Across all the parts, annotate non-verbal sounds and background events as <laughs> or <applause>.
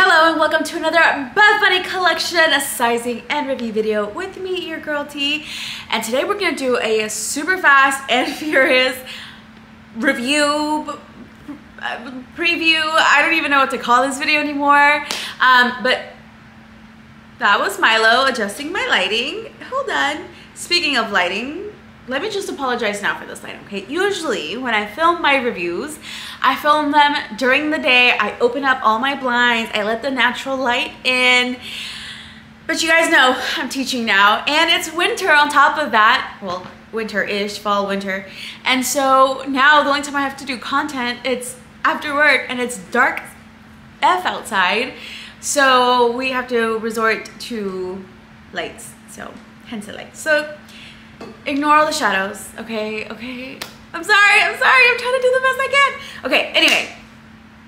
Hello and welcome to another Buff Bunny collection, sizing and review video with me, your girl T. And today we're gonna do a super fast and <laughs> furious review, preview. I don't even know what to call this video anymore. Um, but that was Milo adjusting my lighting. Hold on. Speaking of lighting, let me just apologize now for this light, okay? Usually when I film my reviews, I film them during the day. I open up all my blinds. I let the natural light in. But you guys know I'm teaching now and it's winter on top of that. Well, winter-ish, fall, winter. And so now the only time I have to do content, it's after work and it's dark F outside. So we have to resort to lights. So hence the lights. So ignore all the shadows, okay? Okay. I'm sorry, I'm sorry, I'm trying to do the best I can. Okay, anyway.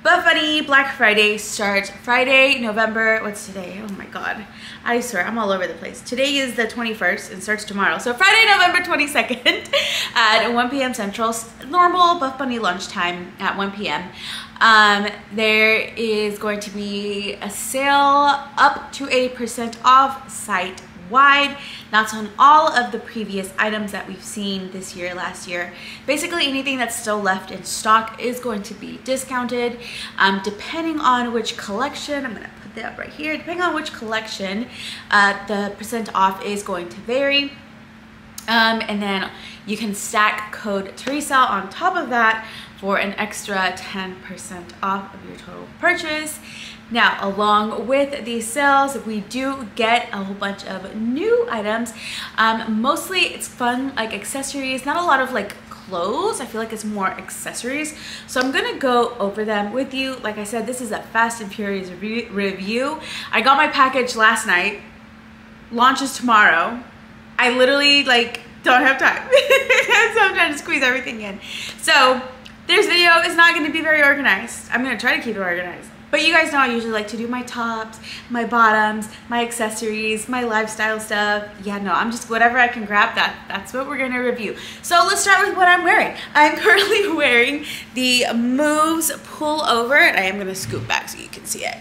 Buff Bunny Black Friday starts Friday, November, what's today? Oh my God. I swear, I'm all over the place. Today is the 21st and starts tomorrow. So Friday, November 22nd <laughs> at 1 p.m. Central, normal Buff Bunny lunchtime at 1 p.m. Um, there is going to be a sale up to 80% off site wide. That's on all of the previous items that we've seen this year, last year. Basically anything that's still left in stock is going to be discounted. Um, depending on which collection, I'm gonna put that right here, depending on which collection, uh, the percent off is going to vary. Um, and then you can stack code Teresa on top of that for an extra 10% off of your total purchase. Now, along with these sales, we do get a whole bunch of new items. Um, mostly it's fun, like accessories, not a lot of like clothes. I feel like it's more accessories. So I'm gonna go over them with you. Like I said, this is a Fast and Furious re review. I got my package last night. Launches tomorrow. I literally like don't have time. <laughs> so I'm trying to squeeze everything in. So this video is not gonna be very organized. I'm gonna try to keep it organized. But you guys know I usually like to do my tops, my bottoms, my accessories, my lifestyle stuff. Yeah, no, I'm just whatever I can grab that. That's what we're gonna review. So let's start with what I'm wearing. <laughs> I'm currently <laughs> wearing the Moves Pullover, and I am gonna scoop back so you can see it.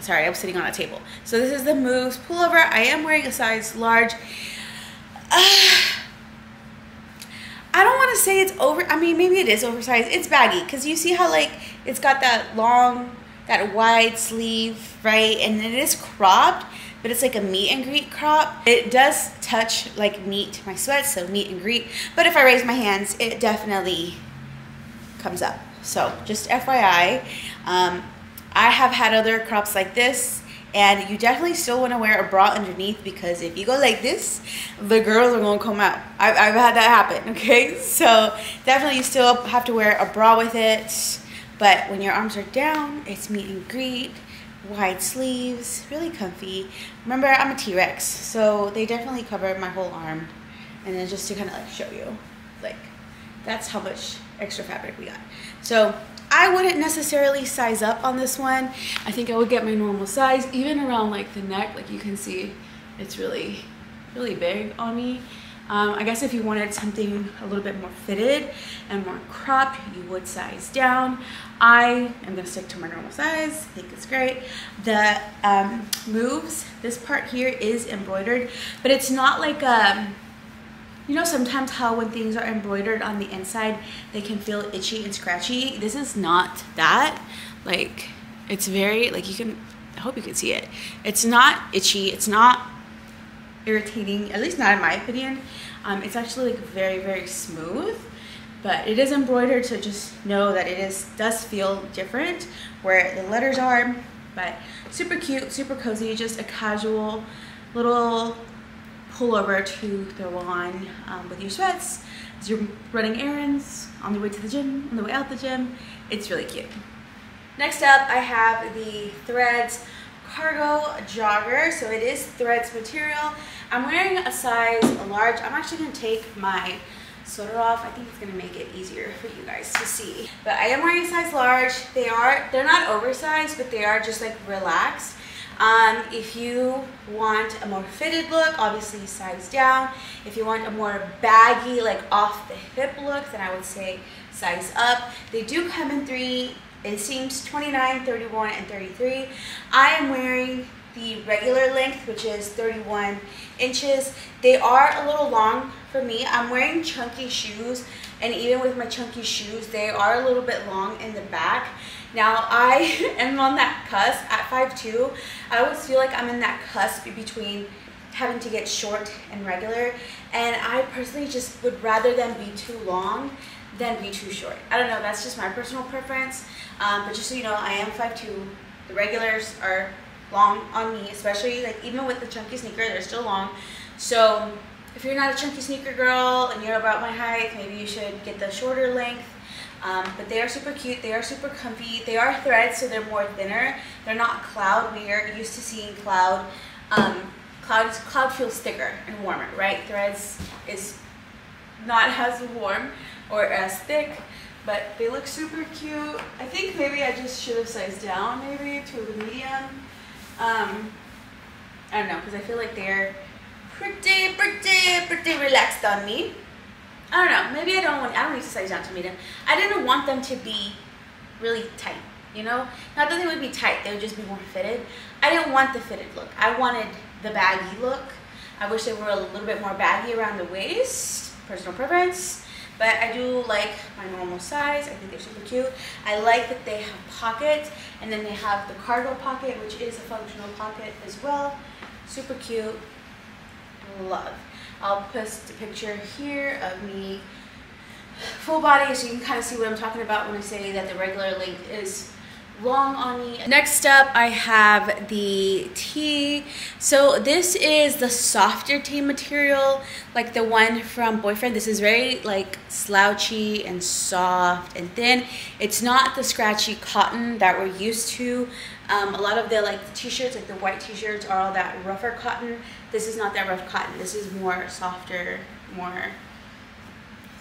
Sorry, I'm sitting on a table. So this is the Moves Pullover. I am wearing a size large. <sighs> Uh, to say it's over. I mean, maybe it is oversized. It's baggy because you see how like it's got that long, that wide sleeve, right? And it is cropped, but it's like a meet and greet crop. It does touch like meet my sweat, so meet and greet. But if I raise my hands, it definitely comes up. So just FYI, um, I have had other crops like this and you definitely still want to wear a bra underneath because if you go like this the girls are going to come out. I've, I've had that happen <laughs> okay? So definitely you still have to wear a bra with it. But when your arms are down it's meet and greet wide sleeves really comfy. Remember i'm a t-rex so they definitely cover my whole arm. And then just to kind of like show you like that's how much extra fabric we got. So I wouldn't necessarily size up on this one. I think I would get my normal size, even around like the neck, like you can see, it's really, really big on me. Um, I guess if you wanted something a little bit more fitted and more cropped, you would size down. I am gonna stick to my normal size, I think it's great. The um, moves, this part here is embroidered, but it's not like a, um, you know sometimes how when things are embroidered on the inside, they can feel itchy and scratchy? This is not that. Like, it's very, like you can, I hope you can see it. It's not itchy, it's not irritating, at least not in my opinion. Um, it's actually like very, very smooth, but it is embroidered, so just know that it is does feel different where the letters are, but super cute, super cozy, just a casual little pull over to throw on um, with your sweats as you're running errands, on the way to the gym, on the way out the gym. It's really cute. Next up, I have the Threads cargo jogger. So it is Threads material. I'm wearing a size large. I'm actually gonna take my sweater off. I think it's gonna make it easier for you guys to see. But I am wearing a size large. They are, they're not oversized, but they are just like relaxed. Um, if you want a more fitted look, obviously size down. If you want a more baggy, like off the hip look, then I would say size up. They do come in three inseams 29, 31, and 33. I am wearing the regular length, which is 31 inches. They are a little long for me. I'm wearing chunky shoes, and even with my chunky shoes, they are a little bit long in the back. Now, I <laughs> am on that cusp at 5'2". I always feel like I'm in that cusp between having to get short and regular, and I personally just would rather them be too long than be too short. I don't know, that's just my personal preference, um, but just so you know, I am 5'2". The regulars are long on me, especially like even with the chunky sneaker, they're still long. So if you're not a chunky sneaker girl and you're about my height, maybe you should get the shorter length. Um, but they are super cute. They are super comfy. They are threads, so they're more thinner. They're not cloud. We are used to seeing cloud. Um, cloud, cloud feels thicker and warmer, right? Threads is not <laughs> as warm or as thick, but they look super cute. I think maybe I just should have sized down maybe to the medium. Um, I don't know, because I feel like they're pretty, pretty, pretty relaxed on me. I don't know. Maybe I don't want. I don't need to size down to medium. I didn't want them to be really tight. You know, not that they would be tight. They would just be more fitted. I didn't want the fitted look. I wanted the baggy look. I wish they were a little bit more baggy around the waist. Personal preference. But I do like my normal size. I think they're super cute. I like that they have pockets and then they have the cargo pocket, which is a functional pocket as well. Super cute. Love. I'll post a picture here of me full body so you can kind of see what I'm talking about when I say that the regular length is long on me. Next up, I have the tee. So this is the softer tee material, like the one from Boyfriend. This is very like slouchy and soft and thin. It's not the scratchy cotton that we're used to. Um, a lot of the like t-shirts, like the white t-shirts are all that rougher cotton. This is not that rough cotton. This is more softer, more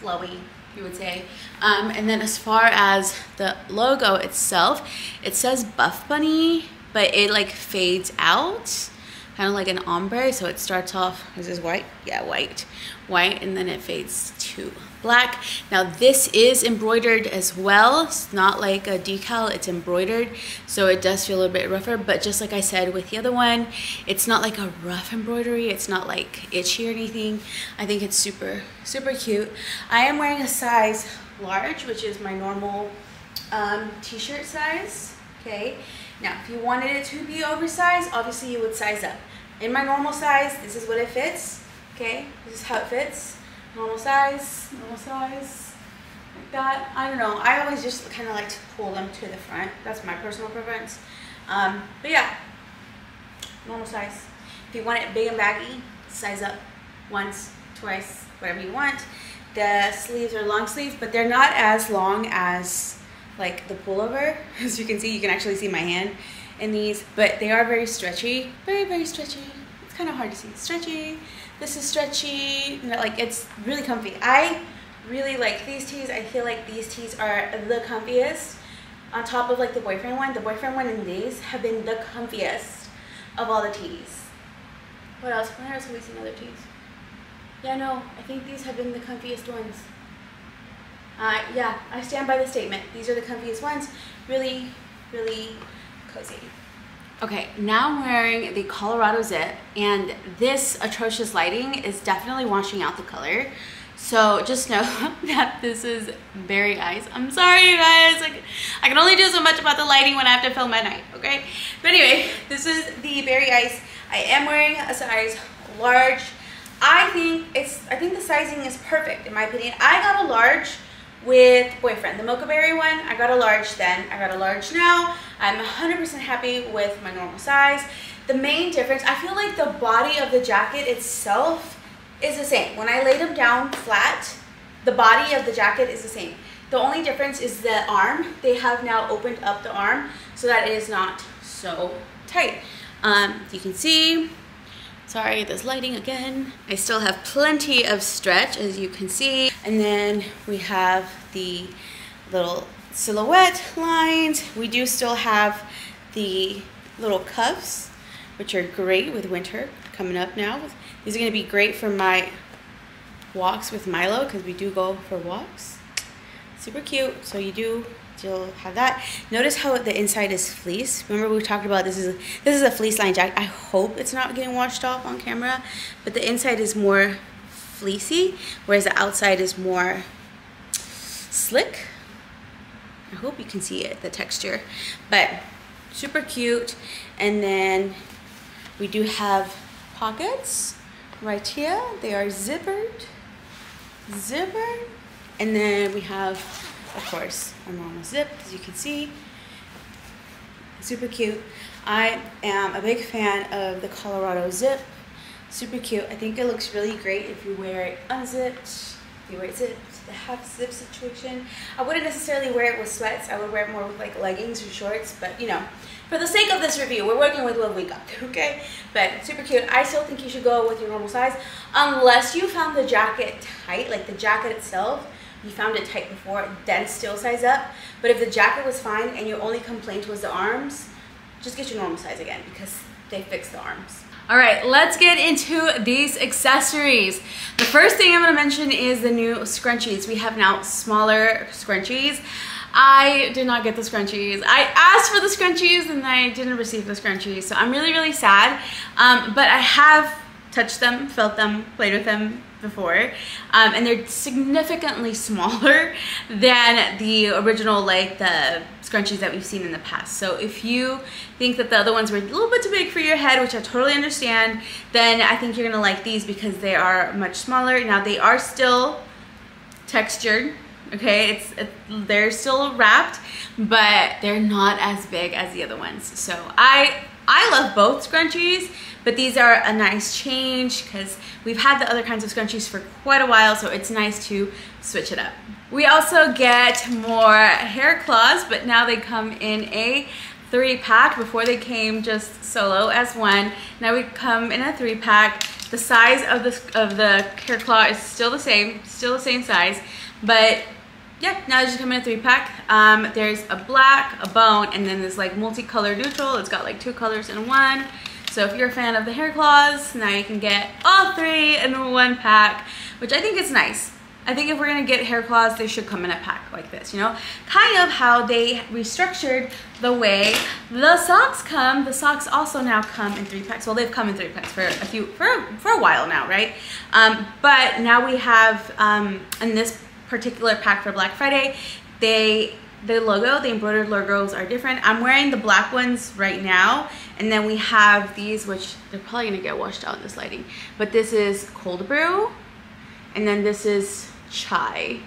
flowy you would say. Um, and then as far as the logo itself, it says Buff Bunny, but it like fades out, kind of like an ombre. So it starts off, is this white? Yeah, white. White, and then it fades to black. Now this is embroidered as well. It's not like a decal, it's embroidered. So it does feel a little bit rougher, but just like I said with the other one, it's not like a rough embroidery. It's not like itchy or anything. I think it's super, super cute. I am wearing a size large, which is my normal um, t-shirt size, okay? Now, if you wanted it to be oversized, obviously you would size up. In my normal size, this is what it fits, okay? This is how it fits normal size, normal size, like that. I don't know. I always just kind of like to pull them to the front. That's my personal preference. Um, but yeah, normal size. If you want it big and baggy, size up once, twice, whatever you want. The sleeves are long sleeves, but they're not as long as like the pullover. <laughs> As you can see, you can actually see my hand in these, but they are very stretchy, very, very stretchy. It's kind of hard to see. Stretchy. This is stretchy. Like it's really comfy. I really like these tees. I feel like these tees are the comfiest. On top of like the boyfriend one, the boyfriend one and these have been the comfiest of all the tees. What else? When else have we seen other tees? Yeah, no, I think these have been the comfiest ones. Uh, yeah, I stand by the statement. These are the comfiest ones. Really, really cozy. Okay, now I'm wearing the Colorado Zip and this atrocious lighting is definitely washing out the color. So just know <laughs> that this is Berry Ice. I'm sorry you guys, like I can only do so much about the lighting when I have to film at night, okay? But anyway, this is the Berry Ice. I am wearing a size large. I think it's, I think the sizing is perfect in my opinion. I got a large with Boyfriend. The Mocha Berry one, I got a large then. I got a large now. I'm 100% happy with my normal size. The main difference, I feel like the body of the jacket itself is the same. When I laid them down flat, the body of the jacket is the same. The only difference is the arm. They have now opened up the arm so that it is not so tight. Um, you can see Sorry, this lighting again. I still have plenty of stretch, as you can see. And then we have the little silhouette lines. We do still have the little cuffs, which are great with winter coming up now. These are gonna be great for my walks with Milo, because we do go for walks. Super cute. So you do you'll have that. Notice how the inside is fleece. Remember we talked about this is this is a fleece line jacket. I hope it's not getting washed off on camera, but the inside is more fleecy, whereas the outside is more slick. I hope you can see it, the texture, but super cute. And then we do have pockets right here. They are zippered, zippered. And then we have, of course, our normal zip, as you can see. Super cute. I am a big fan of the Colorado zip. Super cute. I think it looks really great if you wear it unzipped, you wear it zipped, the half zip situation. I wouldn't necessarily wear it with sweats. I would wear it more with like leggings or shorts, but you know, for the sake of this review, we're working with what we got, <laughs> okay? But super cute. I still think you should go with your normal size unless you found the jacket tight, like the jacket itself, you found it tight before, then still size up. But if the jacket was fine and your only complaint was the arms, just get your normal size again because they fixed the arms. All right, let's get into these accessories. The first thing I'm gonna mention is the new scrunchies. We have now smaller scrunchies. I did not get the scrunchies. I asked for the scrunchies and I didn't receive the scrunchies. So I'm really, really sad. Um, but I have touched them, felt them, played with them before. Um, and they're significantly <laughs> smaller than the original, like the scrunchies that we've seen in the past. So if you think that the other ones were a little bit too big for your head, which I totally understand, then I think you're gonna like these because they are much smaller. Now they are still textured, okay? It's it, They're still wrapped, but they're not as big as the other ones. So I, I love both scrunchies, but these are a nice change because we've had the other kinds of scrunchies for quite a while, so it's nice to switch it up. We also get more hair claws, but now they come in a three pack. Before they came just solo as one. Now we come in a three pack. The size of the, of the hair claw is still the same, still the same size, but yeah, now they just come in a three pack. Um, there's a black, a bone, and then this like multicolored neutral. It's got like two colors in one. So if you're a fan of the hair claws, now you can get all three in one pack, which I think is nice. I think if we're gonna get hair claws, they should come in a pack like this, you know? Kind of how they restructured the way the socks come. The socks also now come in three packs. Well, they've come in three packs for a few, for, for a while now, right? Um, but now we have, um, in this particular pack for Black Friday, they the logo, the embroidered logos are different. I'm wearing the black ones right now. And then we have these, which they're probably gonna get washed out in this lighting. But this is cold brew. And then this is chai.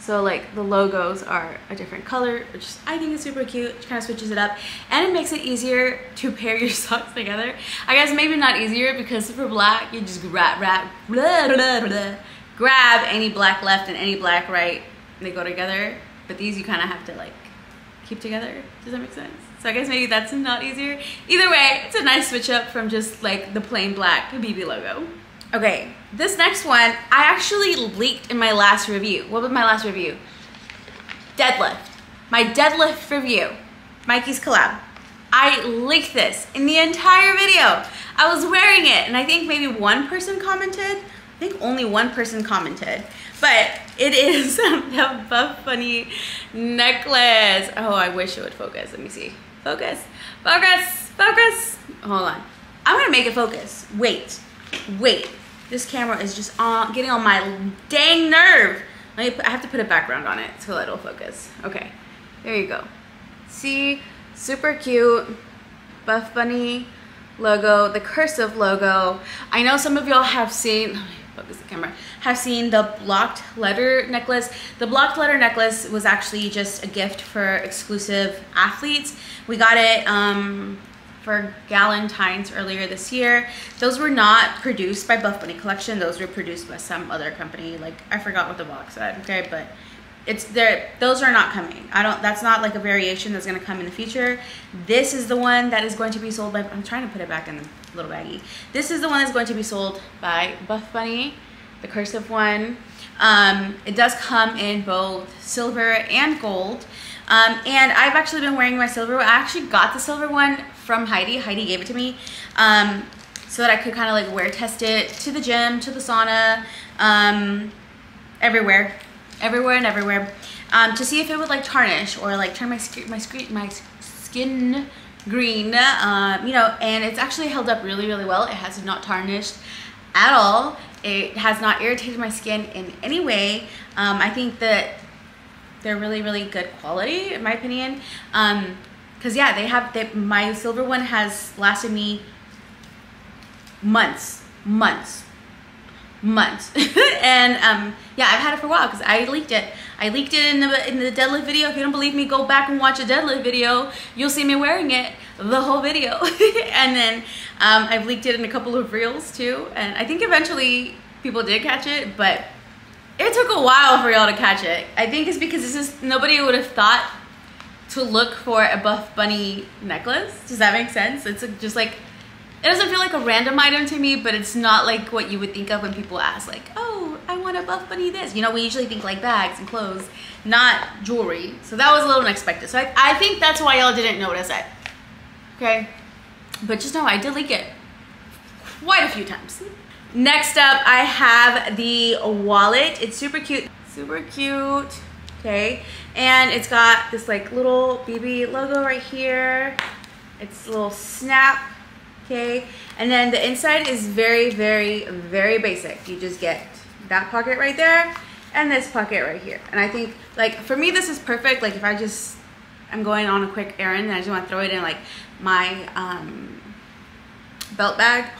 So like the logos are a different color, which I think is super cute. It kind of switches it up and it makes it easier to pair your <laughs> socks together. I guess maybe not easier because for black, you just grab, grab, blah, blah, blah, grab any black left and any black right. They go together. But these you kind of have to like keep together. Does that make sense? So I guess maybe that's not easier. Either way, it's a nice switch up from just like the plain black BB logo. Okay, this next one, I actually leaked in my last review. What was my last review? Deadlift. My deadlift review. Mikey's collab. I leaked this in the entire video. I was wearing it and I think maybe one person commented. I think only one person commented. But it is <laughs> the Buff Bunny necklace. Oh, I wish it would focus. Let me see. Focus, focus, focus. Hold on. I'm gonna make it focus. Wait, wait. This camera is just on, getting on my dang nerve. Let me put, I have to put a background on it so it'll focus. Okay, there you go. See, super cute. Buff Bunny logo, the cursive logo. I know some of y'all have seen, focus the camera, have seen the blocked letter necklace. The blocked letter necklace was actually just a gift for exclusive athletes. We got it um, for Galentine's earlier this year. Those were not produced by Buff Bunny Collection. Those were produced by some other company. Like, I forgot what the box said, okay? But it's there those are not coming i don't that's not like a variation that's going to come in the future this is the one that is going to be sold by i'm trying to put it back in the little baggy. this is the one that's going to be sold by buff bunny the cursive one. Um, it does come in both silver and gold. Um, and i've actually been wearing my silver. I actually got the silver one from heidi. Heidi gave it to me um, so that i could kind of like wear test it to the gym to the sauna um, everywhere. Everywhere and everywhere. um, to see if it would like tarnish or like turn my my my skin green, um, you know, and it's actually held up really, really well. It has not tarnished at all. It has not irritated my skin in any way. Um, I think that they're really, really good quality, in my opinion. Um, Cause yeah, they have, they, my silver one has lasted me months, months, months. <laughs> and um, yeah, I've had it for a while because I leaked it. I leaked it in the in the deadlift video. If you don't believe me, go back and watch a deadlift video. You'll see me wearing it the whole video. <laughs> and then um, I've leaked it in a couple of reels too. And I think eventually people did catch it, but it took a while for y'all to catch it. I think it's because this is nobody would have thought to look for a Buff Bunny necklace. Does that make sense? It's just like it doesn't feel like a random item to me, but it's not like what you would think of when people ask, like, oh, I want a Buff Bunny this. You know, we usually think like bags and clothes, not jewelry. So that was a little unexpected. So I, I think that's why y'all didn't notice it. Okay? But just know I did leak it quite a few times. Next up, I have the wallet. It's super cute. Super cute. Okay. And it's got this like little BB logo right here. It's a little snap okay? And then the inside is very, very, very basic. You just get that pocket right there and this pocket right here. And I think, like, for me, this is perfect. Like, if I just, I'm going on a quick errand and I just want to throw it in, like, my um, belt bag.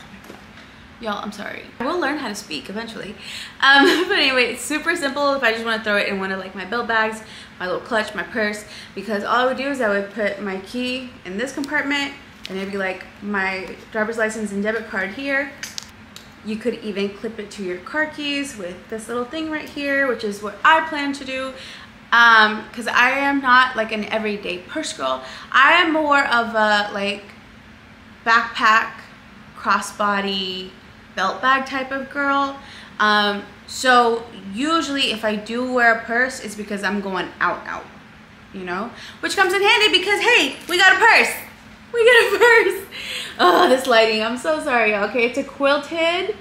Y'all, I'm sorry. I will learn how to speak eventually. Um, <laughs> but anyway, it's super simple if I just want to throw it in one of, like, my belt bags, my little clutch, my purse. Because all I would do is I would put my key in this compartment and maybe like my driver's license and debit card here. You could even clip it to your car keys with this little thing right here, which is what I plan to do because um, I am not like an everyday purse girl. I am more of a like backpack, crossbody, belt bag type of girl. Um, so usually if I do wear a purse, it's because I'm going out, out, you know? Which comes in handy because, hey, we got a purse. We get a purse. Oh, this lighting. I'm so sorry. Okay, it's a quilted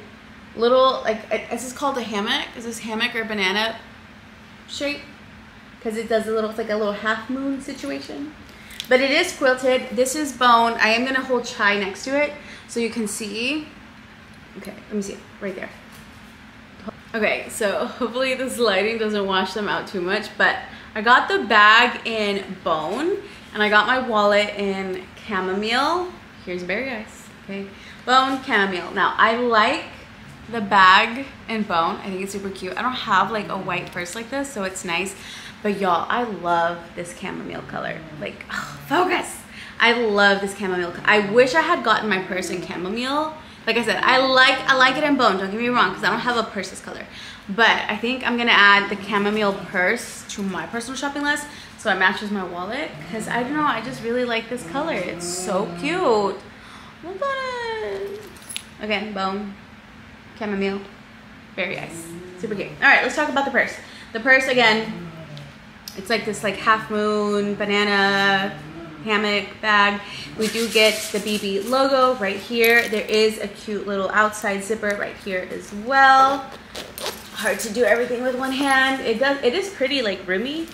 little, like, is this called a hammock? Is this hammock or banana shape? Because it does a little, it's like a little half moon situation. But it is quilted. This is bone. I am going to hold chai next to it so you can see. Okay, let me see right there. Okay, so hopefully this lighting doesn't wash them out too much, but I got the bag in bone and I got my wallet in chamomile. Here's berry ice, okay? Bone chamomile. Now, I like the bag and bone. I think it's super cute. I don't have like a white purse like this, so it's nice. But y'all, I love this chamomile color. Like, focus. I love this chamomile. I wish I had gotten my purse in chamomile. Like I said, I like I like it in bone, don't get me wrong, because I don't have a purse this color. But I think I'm gonna add the chamomile purse to my personal shopping list so it matches my wallet? Because I don't know I just really like this color. It's so cute. Again bone. Chamomile. Berry Ice. Super cute. All right let's talk about the purse. The purse again it's like this like half moon banana hammock bag. We do get the bb logo right here. There is a cute little outside zipper right here as well. Hard to do everything with one hand. It does it is pretty like roomy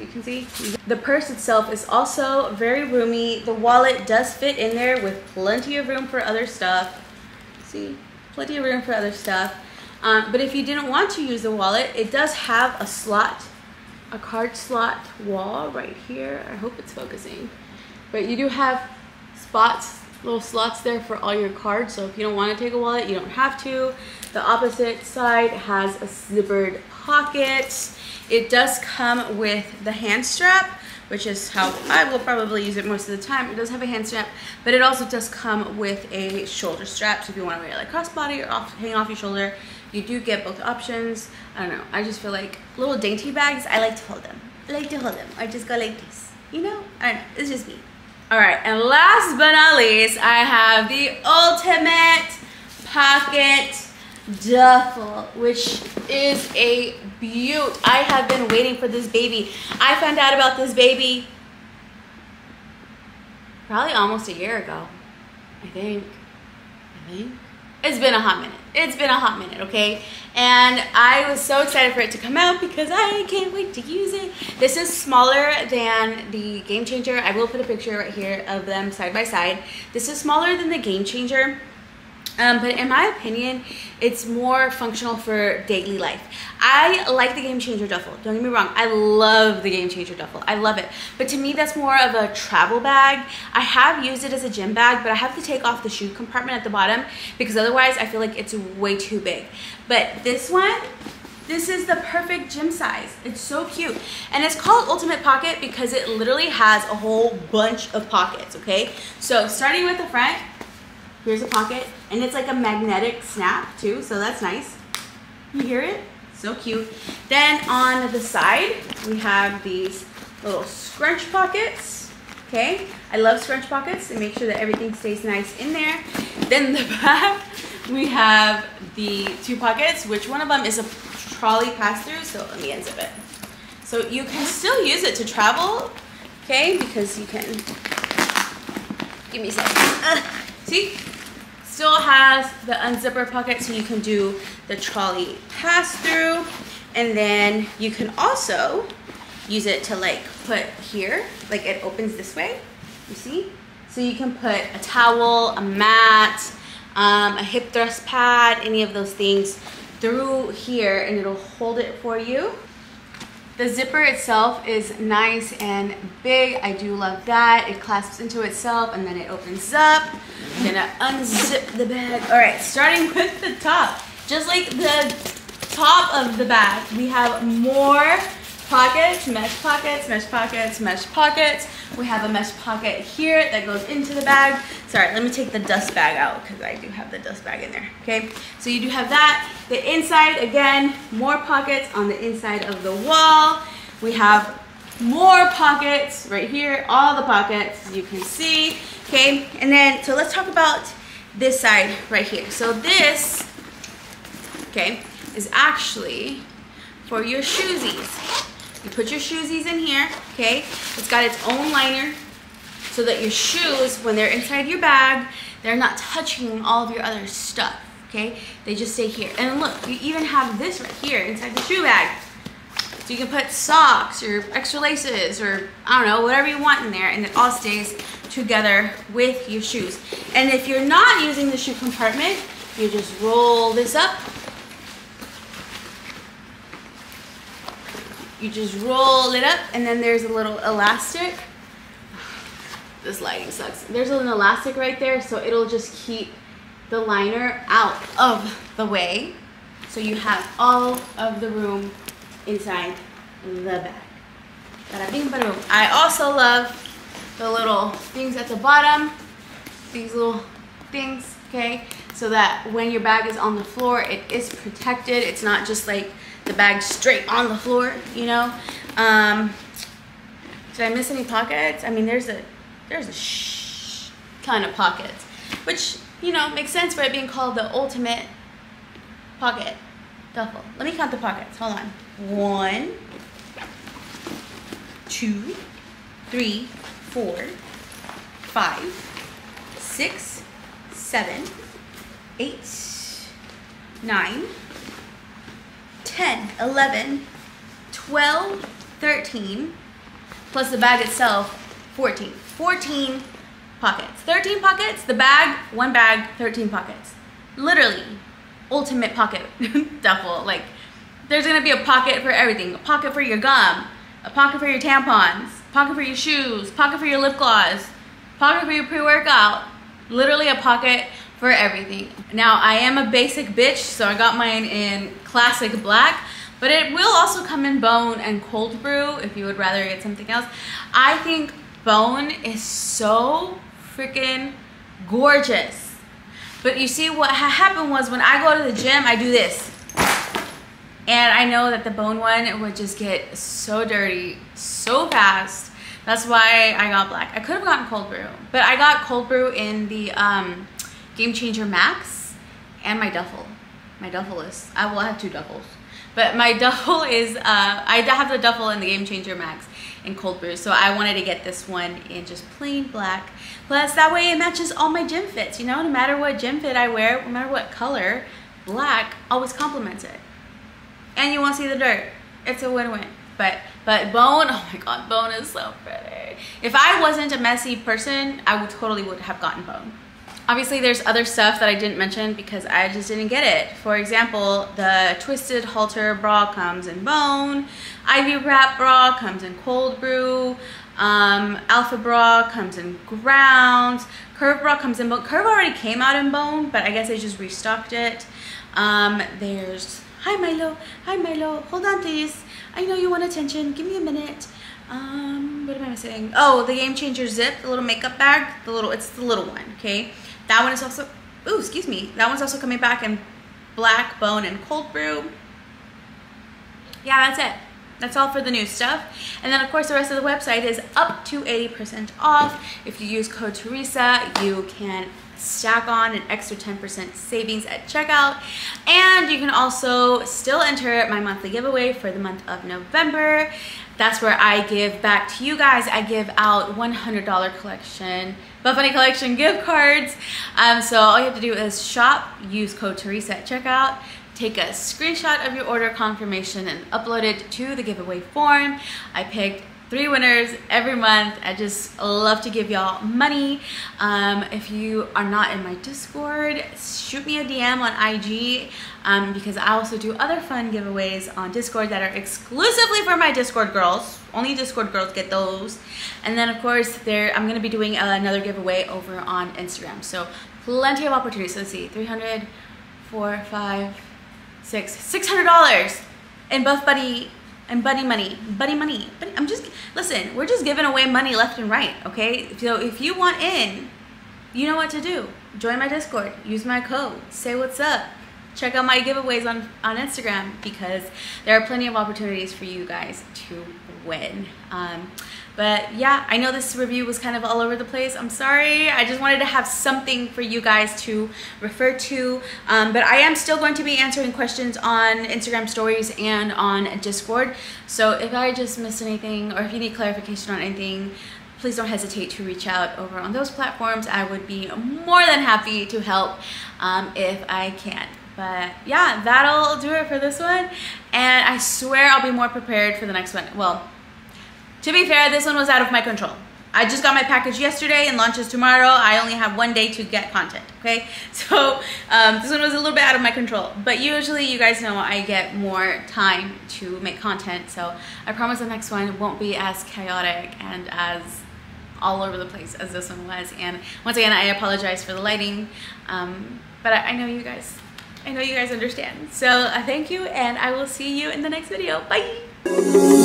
you can see. The purse itself is also very roomy. The wallet does fit in there with plenty of room for other stuff. See, plenty of room for other stuff. Um, but if you didn't want to use the wallet, it does have a slot, a card slot wall right here. I hope it's focusing. But you do have spots, little slots there for all your cards. So if you don't want to take a wallet, you don't have to. The opposite side has a zippered pocket. It does come with the hand strap, which is how I will probably use it most of the time. It does have a hand strap, but it also does come with a shoulder strap. So if you want to wear it like crossbody or off, hang off your shoulder, you do get both options. I don't know. I just feel like little dainty bags, I like to hold them. I like to hold them. I just go like this. You know? I don't know. It's just me. All right, and last but not least, I have the ultimate pocket duffel, which is a beaut. I have been waiting for this baby. I found out about this baby probably almost a year ago. I think. I think. it's been a hot minute. It's been a hot minute, okay? And I was so excited for it to come out because I can't wait to use it. This is smaller than the Game Changer. I will put a picture right here of them side by side. This is smaller than the Game Changer. Um, but in my opinion, it's more functional for daily life. I like the Game Changer duffel. Don't get me wrong. I love the Game Changer duffel. I love it. But to me, that's more of a travel bag. I have used it as a gym bag, but I have to take off the shoe compartment at the bottom because otherwise I feel like it's way too big. But this one, this is the perfect gym size. It's so cute. And it's called Ultimate Pocket because it literally has a whole bunch of pockets, okay? So starting with the front, Here's a pocket, and it's like a magnetic snap too, so that's nice. You hear it? So cute. Then on the side, we have these little scrunch pockets. Okay, I love scrunch pockets to make sure that everything stays nice in there. Then the <laughs> back, we have the two pockets, which one of them is a trolley pass-through, so let me unzip it. So you can still use it to travel, okay, because you can, give me. Uh, see, still has the unzipper pocket so you can do the trolley pass through and then you can also use it to like put here like it opens this way. You see? So you can put a towel a mat um, a hip thrust pad any of those things through here and it'll hold it for you the zipper itself is nice and big. I do love that. It clasps into itself and then it opens up. I'm gonna unzip the bag. All right, starting <laughs> with the top. Just like the top of the bag, we have more pockets, mesh pockets, mesh pockets, mesh pockets. We have a mesh pocket here that goes into the bag. Sorry, let me take the dust bag out because I do have the dust bag in there, okay? So you do have that. The inside, again, more pockets on the inside of the wall. We have more pockets right here, all the pockets you can see, okay? And then, so let's talk about this side right here. So this, okay, is actually for your shoesies. You put your shoesies in here, okay? It's got its own liner so that your shoes, when they're inside your bag, they're not touching all of your other stuff, okay? They just stay here. And look, you even have this right here inside the shoe bag. So you can put socks or extra laces or I don't know, whatever you want in there and it all stays together with your shoes. And if you're not using the shoe compartment, you just roll this up you just roll it up and then there's a little elastic. This lighting sucks. There's an elastic right there so it'll just keep the liner out of the way. So you have all of the room inside the bag. I also love the little things at the bottom. These little things okay? So that when your bag is on the floor it is protected. It's not just like the bag straight on the floor, you know. Um, did I miss any pockets? I mean, there's a there's a shh kind of pockets, which you know makes sense for it being called the ultimate pocket duffel. Let me count the pockets. Hold on. One, two, three, four, five, six, seven, eight, nine. 10, 11, 12, 13, plus the bag itself, 14. 14 pockets. 13 pockets, the bag, one bag, 13 pockets. Literally, ultimate pocket <laughs> duffel. Like, there's gonna be a pocket for everything. A pocket for your gum, a pocket for your tampons, pocket for your shoes, pocket for your lip gloss, pocket for your pre-workout. Literally a pocket for everything. Now, I am a basic bitch, so I got mine in classic black, but it will also come in bone and cold brew if you would rather get something else. I think bone is so freaking gorgeous. But you see what happened was when I go to the gym, I do this. And I know that the bone one would just get so dirty so fast. That's why I got black. I could have gotten cold brew, but I got cold brew in the um, Game Changer Max and my duffel. My duffel is, I will have two duffels. But my <laughs> duffel is, uh, I have the duffel in the Game Changer Max. in cold brew. So I wanted to get this one in just plain black. Plus that way it matches all my gym fits, you know, no matter what gym fit I wear, no matter what color, black always complements it. And you won't see the dirt. It's a win-win. But but bone, <laughs> oh my god, bone is so pretty. If I wasn't a messy person, I would totally would have gotten bone. Obviously, there's other stuff that I didn't mention because I just didn't get it. For example, the Twisted Halter bra comes in bone. Ivy Wrap bra comes in cold brew. Um, Alpha bra comes in ground. Curve bra comes in bone. Curve already came out in bone, but I guess they just restocked it. Um, there's, hi Milo, hi Milo, hold on please. I know you want attention, give me a minute. Um, what am I missing? Oh, the Game Changer Zip, the little makeup bag, the little, it's the little one, okay? That one is also, ooh, excuse me. That one's also coming back in black, bone, and cold brew. Yeah, that's it. That's all for the new stuff. And then of course the rest of the website is up to 80% off. If you use code Teresa, you can stack on an extra 10% savings at checkout. And you can also still enter my monthly giveaway for the month of November. That's where I give back to you guys. I give out $100 collection, Buff Bunny Collection gift cards. Um, so all you have to do is shop, use code Teresa at checkout, take a screenshot of your order confirmation and upload it to the giveaway form. I picked three winners every month. I just love to give y'all money. Um, if you are not in my Discord, shoot me a DM on IG um, because I also do other fun giveaways on Discord that are exclusively for my Discord girls. Only Discord girls get those. And then of course, there I'm gonna be doing another giveaway over on Instagram. So plenty of opportunities. So let's see, 300, four, five, six, $600 in Buff Bunny and buddy money, buddy money. Buddy, I'm just, listen, we're just giving away money left and right, okay? So if you want in, you know what to do. Join my Discord, use my code, say what's up. Check out my giveaways on, on Instagram because there are plenty of opportunities for you guys to win. Um, but yeah, I know this review was kind of all over the place. I'm sorry. I just wanted to have something for you guys to refer to. Um, but I am still going to be answering questions on Instagram stories and on Discord. So if I just missed anything or if you need clarification on anything, please don't hesitate to reach out over on those platforms. I would be more than happy to help um, if I can. But yeah, that'll do it for this one. And I swear I'll be more prepared for the next one. Well, to be fair, this one was out of my control. I just got my package yesterday and launches tomorrow. I only have one day to get content, okay? <laughs> So um, this one was a little bit out of my control. But usually you guys know I get more time to make content. So I promise the next one won't be as chaotic and as all over the place as this one was. And once again, I apologize for the lighting. Um, but I, I know you guys, I know you guys understand. So uh, thank you and I will see you in the next video. Bye.